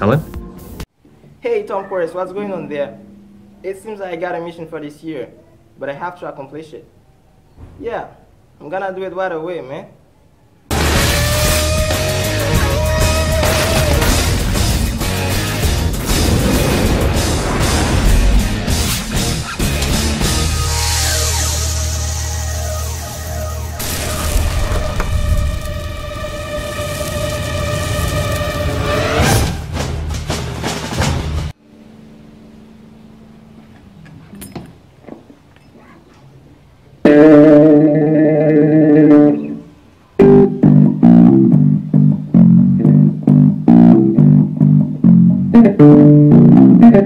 Alan? Hey Tom Forrest, what's going on there? It seems I got a mission for this year, but I have to accomplish it. Yeah, I'm gonna do it right away, man.